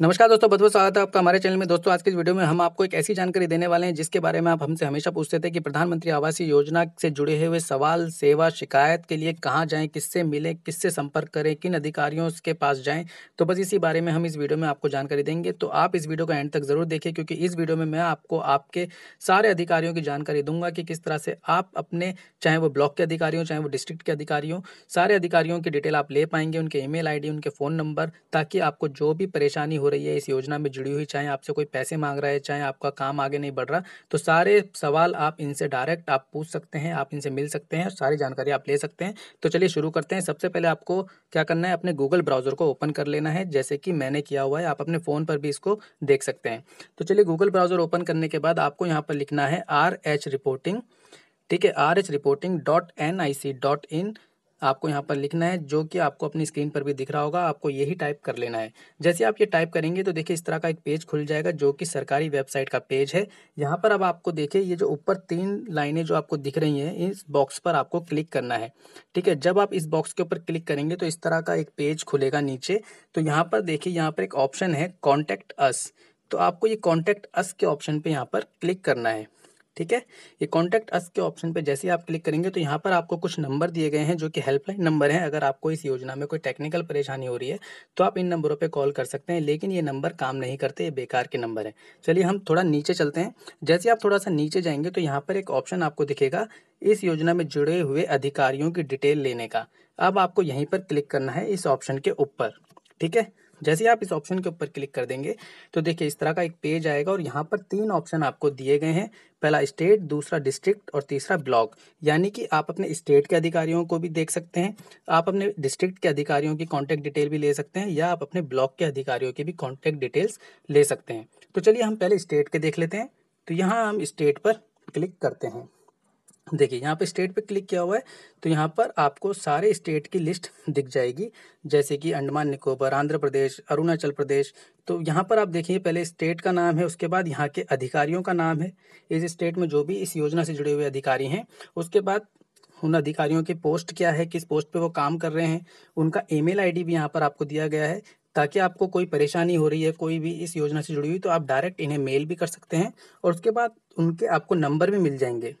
नमस्कार दोस्तों, बहुत बहुत स्वागत है आपका हमारे चैनल में। दोस्तों, आज के इस वीडियो में हम आपको एक ऐसी जानकारी देने वाले हैं, जिसके बारे में आप हमसे हमेशा पूछते थे कि प्रधानमंत्री आवास योजना से जुड़े हुए सवाल, सेवा, शिकायत के लिए कहाँ जाएँ, किससे मिलें, किससे संपर्क करें, किन अधिकारियों के पास जाएँ? तो बस इसी बारे में हम इस वीडियो में आपको जानकारी देंगे। तो आप इस वीडियो का एंड तक ज़रूर देखें, क्योंकि इस वीडियो में मैं आपको आपके सारे अधिकारियों की जानकारी दूँगा कि किस तरह से आप अपने, चाहे वो ब्लॉक के अधिकारी हो चाहे वो डिस्ट्रिक्ट के अधिकारी सारे अधिकारियों की डिटेल आप ले पाएँगे, उनके ईमेल आईडी, उनके फ़ोन नंबर, ताकि आपको जो भी परेशानी हो रही है, इस योजना में जुड़ी हुई, चाहे आपसे कोई पैसे मांग रहा है, चाहे आपका काम आगे नहीं बढ़ रहा तो सारे सवाल आप इनसे डायरेक्ट आप पूछ सकते हैं, आप इनसे मिल सकते हैं सारी जानकारी आप ले सकते हैं। तो चलिए शुरू करते हैं। सबसे पहले आपको क्या करना है, अपने गूगल ब्राउज़र को ओपन कर लेना है, जैसे कि मैंने किया हुआ है, आप अपने फ़ोन पर भी इसको देख सकते हैं। तो चलिए गूगल ब्राउज़र ओपन करने के बाद आपको यहाँ पर लिखना है आर एच रिपोर्टिंग ठीक है? R H reporting dot N I C dot in आपको यहाँ पर लिखना है, जो कि आपको अपनी स्क्रीन पर भी दिख रहा होगा, आपको यही टाइप कर लेना है। जैसे आप ये टाइप करेंगे तो देखिए इस तरह का एक पेज खुल जाएगा, जो कि सरकारी वेबसाइट का पेज है। यहाँ पर अब आपको देखिए, ये जो ऊपर तीन लाइनें जो आपको दिख रही हैं, इस बॉक्स पर आपको क्लिक करना है। ठीक है, जब आप इस बॉक्स के ऊपर क्लिक करेंगे तो इस तरह का एक पेज खुलेगा नीचे। तो यहाँ पर देखिए, यहाँ पर एक ऑप्शन है, कॉन्टैक्ट अस। तो आपको ये कॉन्टैक्ट अस के ऑप्शन पर यहाँ पर क्लिक करना है। ठीक है? ये कॉन्टैक्ट अस के ऑप्शन पे जैसे आप क्लिक करेंगे तो यहाँ पर आपको कुछ नंबर दिए गए हैं जो कि हेल्पलाइन नंबर हैं। अगर आपको इस योजना में कोई टेक्निकल परेशानी हो रही है तो आप इन नंबरों पे कॉल कर सकते हैं, लेकिन ये नंबर काम नहीं करते, ये बेकार के नंबर हैं। चलिए हम थोड़ा नीचे चलते हैं। जैसे आप थोड़ा सा नीचे जाएँगे तो यहाँ पर एक ऑप्शन आपको दिखेगा, इस योजना में जुड़े हुए अधिकारियों की डिटेल लेने का। अब आपको यहीं पर क्लिक करना है, इस ऑप्शन के ऊपर, ठीक है? जैसे आप इस ऑप्शन के ऊपर क्लिक कर देंगे तो देखिए इस तरह का एक पेज आएगा और यहाँ पर तीन ऑप्शन आपको दिए गए हैं। पहला स्टेट दूसरा डिस्ट्रिक्ट और तीसरा ब्लॉक यानी कि आप अपने स्टेट के अधिकारियों को भी देख सकते हैं। आप अपने डिस्ट्रिक्ट के अधिकारियों की कॉन्टैक्ट डिटेल भी ले सकते हैं या आप अपने ब्लॉक के अधिकारियों की भी कॉन्टैक्ट डिटेल्स ले सकते हैं। तो चलिए हम पहले स्टेट के देख लेते हैं। तो यहाँ हम स्टेट पर क्लिक करते हैं। देखिए, यहाँ पे स्टेट पे क्लिक किया हुआ है तो यहाँ पर आपको सारे स्टेट की लिस्ट दिख जाएगी, जैसे कि अंडमान निकोबार, आंध्र प्रदेश, अरुणाचल प्रदेश। तो यहाँ पर आप देखिए, पहले स्टेट का नाम है, उसके बाद यहाँ के अधिकारियों का नाम है। इस स्टेट में जो भी इस योजना से जुड़े हुए अधिकारी हैं, उसके बाद उन अधिकारियों की पोस्ट क्या है, किस पोस्ट पे वो काम कर रहे हैं, उनका ईमेल आईडी भी यहाँ पर आपको दिया गया है, ताकि आपको कोई परेशानी हो रही है, कोई भी इस योजना से जुड़ी हुई तो आप डायरेक्ट इन्हें मेल भी कर सकते हैं, और उसके बाद उनके आपको नंबर भी मिल जाएँगे।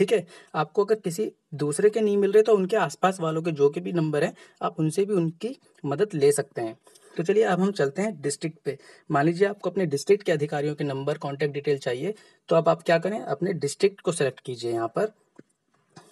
ठीक है? आपको अगर किसी दूसरे के नहीं मिल रहे तो उनके आसपास वालों के जो के भी नंबर हैं, आप उनसे भी उनकी मदद ले सकते हैं। तो चलिए, अब हम चलते हैं डिस्ट्रिक्ट पे। मान लीजिए आपको अपने डिस्ट्रिक्ट के अधिकारियों के नंबर कॉन्टैक्ट डिटेल चाहिए तो अब आप क्या करें? अपने डिस्ट्रिक्ट को सेलेक्ट कीजिए यहाँ पर।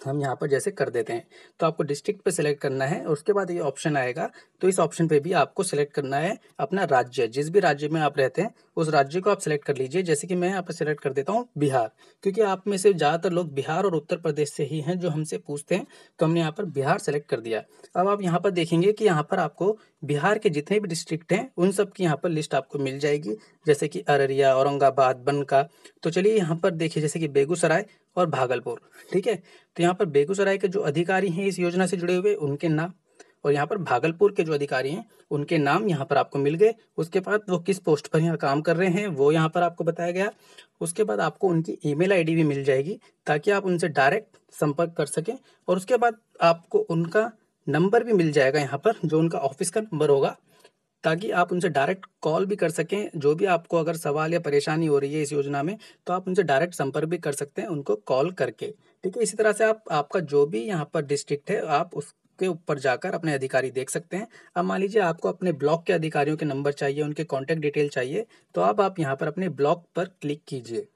हम यहाँ पर जैसे कर देते हैं। तो आपको डिस्ट्रिक्ट पे सेलेक्ट करना है, उसके बाद ये ऑप्शन आएगा। तो इस ऑप्शन पे भी आपको सिलेक्ट करना है अपना राज्य। जिस भी राज्य में आप रहते हैं, उस राज्य को आप सेलेक्ट कर लीजिए। जैसे कि मैं यहाँ पर सिलेक्ट कर देता हूँ बिहार। क्योंकि आप में से ज़्यादातर लोग बिहार और उत्तर प्रदेश से ही हैं जो हमसे पूछते हैं तो हमने यहाँ पर बिहार सेलेक्ट कर दिया। अब आप यहाँ पर देखेंगे कि यहाँ पर आपको बिहार के जितने भी डिस्ट्रिक्ट हैं, उन सब की यहाँ पर लिस्ट आपको मिल जाएगी। जैसे कि अररिया, औरंगाबाद, बनका। तो चलिए यहाँ पर देखिए, जैसे कि बेगूसराय और भागलपुर। ठीक है? तो यहाँ पर बेगूसराय के जो अधिकारी हैं इस योजना से जुड़े हुए, उनके नाम और यहाँ पर भागलपुर के जो अधिकारी हैं, उनके नाम यहाँ पर आपको मिल गए। उसके बाद वो किस पोस्ट पर यहाँ काम कर रहे हैं, वो यहाँ पर आपको बताया गया। उसके बाद आपको उनकी ईमेल आईडी भी मिल जाएगी, ताकि आप उनसे डायरेक्ट संपर्क कर सकें। और उसके बाद आपको उनका नंबर भी मिल जाएगा यहाँ पर, जो उनका ऑफ़िस का नंबर होगा। ताकि आप उनसे डायरेक्ट कॉल भी कर सकें। जो भी आपको अगर सवाल या परेशानी हो रही है इस योजना में तो आप उनसे डायरेक्ट संपर्क भी कर सकते हैं, उनको कॉल करके। ठीक है, इसी तरह से आप, आपका जो भी यहाँ पर डिस्ट्रिक्ट है, आप उसके ऊपर जाकर अपने अधिकारी देख सकते हैं। अब मान लीजिए आपको अपने ब्लॉक के अधिकारियों के नंबर चाहिए, उनके कॉन्टैक्ट डिटेल चाहिए तो अब आप यहाँ पर अपने ब्लॉक पर क्लिक कीजिए।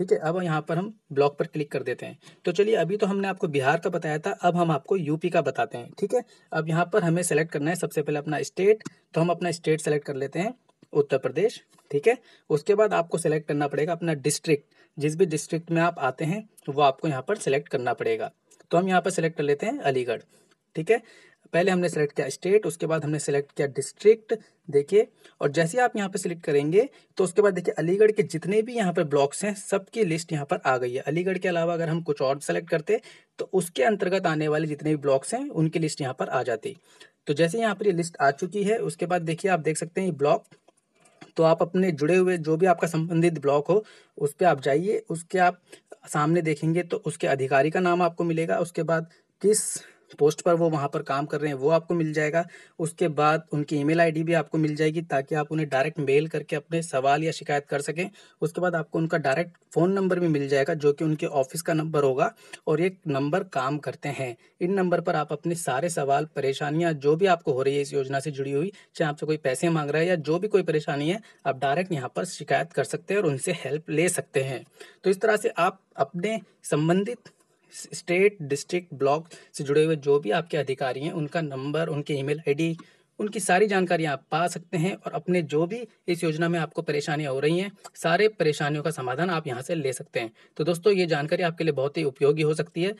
ठीक है, अब यहाँ पर हम ब्लॉक पर क्लिक कर देते हैं। तो चलिए, अभी तो हमने आपको बिहार का बताया था, अब हम आपको यूपी का बताते हैं, ठीक है? अब यहाँ पर हमें सेलेक्ट करना है, सबसे पहले अपना स्टेट तो हम अपना स्टेट सेलेक्ट कर लेते हैं, उत्तर प्रदेश, ठीक है? उसके बाद आपको सेलेक्ट करना पड़ेगा अपना डिस्ट्रिक्ट जिस भी डिस्ट्रिक्ट में आप आते हैं, वो आपको यहाँ पर सेलेक्ट करना पड़ेगा। तो हम यहाँ पर सेलेक्ट कर लेते हैं, अलीगढ़, ठीक है? पहले हमने सेलेक्ट किया स्टेट उसके बाद हमने सेलेक्ट किया डिस्ट्रिक्ट देखिए, और जैसे आप यहाँ पे सिलेक्ट करेंगे तो उसके बाद देखिए अलीगढ़ के जितने भी यहाँ पर ब्लॉक्स हैं, सबकी लिस्ट यहाँ पर आ गई है। अलीगढ़ के अलावा अगर हम कुछ और सेलेक्ट करते तो उसके अंतर्गत आने वाले जितने भी ब्लॉक्स हैं, उनकी लिस्ट यहाँ पर आ जाती। तो जैसे यहाँ पर ये लिस्ट आ चुकी है, उसके बाद देखिए आप देख सकते हैं ये ब्लॉक तो आप अपने जुड़े हुए जो भी आपका संबंधित ब्लॉक हो, उस पर आप जाइए, उसके आप सामने देखेंगे तो उसके अधिकारी का नाम आपको मिलेगा। उसके बाद किस पोस्ट पर वो वहाँ पर काम कर रहे हैं, वो आपको मिल जाएगा। उसके बाद उनकी ईमेल आईडी भी आपको मिल जाएगी ताकि आप उन्हें डायरेक्ट मेल करके अपने सवाल या शिकायत कर सकें। उसके बाद आपको उनका डायरेक्ट फ़ोन नंबर भी मिल जाएगा, जो कि उनके ऑफ़िस का नंबर होगा और ये नंबर काम करते हैं। इन नंबर पर आप अपने सारे सवाल, परेशानियाँ, जो भी आपको हो रही है इस योजना से जुड़ी हुई, चाहे आपसे कोई पैसे मांग रहा है या जो भी कोई परेशानी है, आप डायरेक्ट यहाँ पर शिकायत कर सकते हैं और उनसे हेल्प ले सकते हैं। तो इस तरह से आप अपने संबंधित स्टेट डिस्ट्रिक्ट ब्लॉक से जुड़े हुए जो भी आपके अधिकारी हैं, उनका नंबर उनके ईमेल आईडी उनकी सारी जानकारी आप पा सकते हैं और अपने जो भी इस योजना में आपको परेशानियाँ हो रही हैं, सारे परेशानियों का समाधान आप यहाँ से ले सकते हैं। तो दोस्तों, ये जानकारी आपके लिए बहुत ही उपयोगी हो सकती है।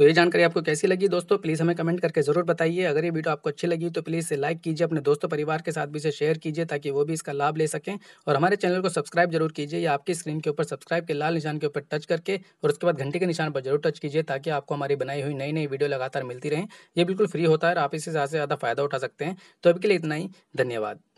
तो ये जानकारी आपको कैसी लगी? दोस्तों प्लीज़ हमें कमेंट करके ज़रूर बताइए। अगर ये वीडियो आपको अच्छी लगी तो प्लीज़ इसे लाइक कीजिए, अपने दोस्तों, परिवार के साथ भी इसे शेयर कीजिए ताकि वो भी इसका लाभ ले सकें। और हमारे चैनल को सब्सक्राइब ज़रूर कीजिए या आपकी स्क्रीन के ऊपर सब्सक्राइब के लाल निशान के ऊपर टच करके और उसके बाद घंटे के निशान पर ज़रूर टच कीजिए ताकि आपको हमारी बनाई हुई नई नई वीडियो लगातार मिलती रहें। ये बिल्कुल फ्री होता है और आप इससे ज़्यादा से ज़्यादा फ़ायदा उठा सकते हैं। तो अभी के लिए इतना ही। धन्यवाद।